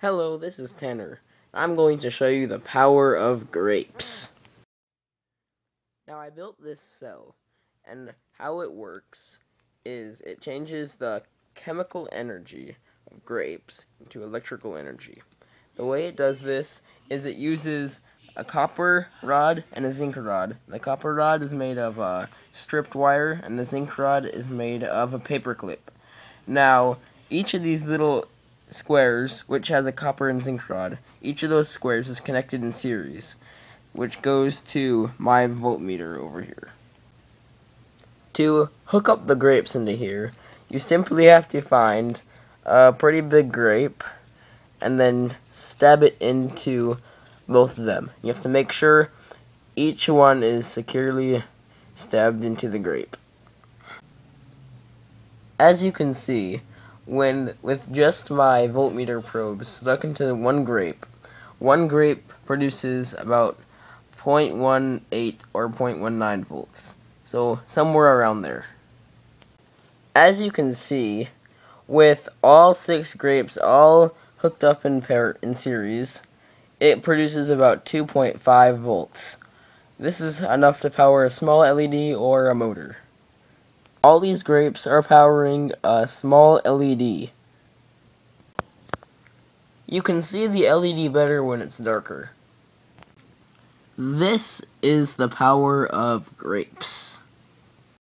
Hello, this is Tanner. I'm going to show you the power of grapes. Now I built this cell, and how it works is it changes the chemical energy of grapes into electrical energy. The way it does this is it uses a copper rod and a zinc rod. The copper rod is made of uh, stripped wire, and the zinc rod is made of a paper clip. Now, each of these little squares, which has a copper and zinc rod, each of those squares is connected in series, which goes to my voltmeter over here. To hook up the grapes into here, you simply have to find a pretty big grape and then stab it into both of them. You have to make sure each one is securely stabbed into the grape. As you can see, when with just my voltmeter probe stuck into one grape, one grape produces about 0.18 or 0.19 volts. So somewhere around there. As you can see, with all six grapes all hooked up in pair in series, it produces about 2.5 volts. This is enough to power a small LED or a motor. All these grapes are powering a small LED. You can see the LED better when it's darker. This is the power of grapes.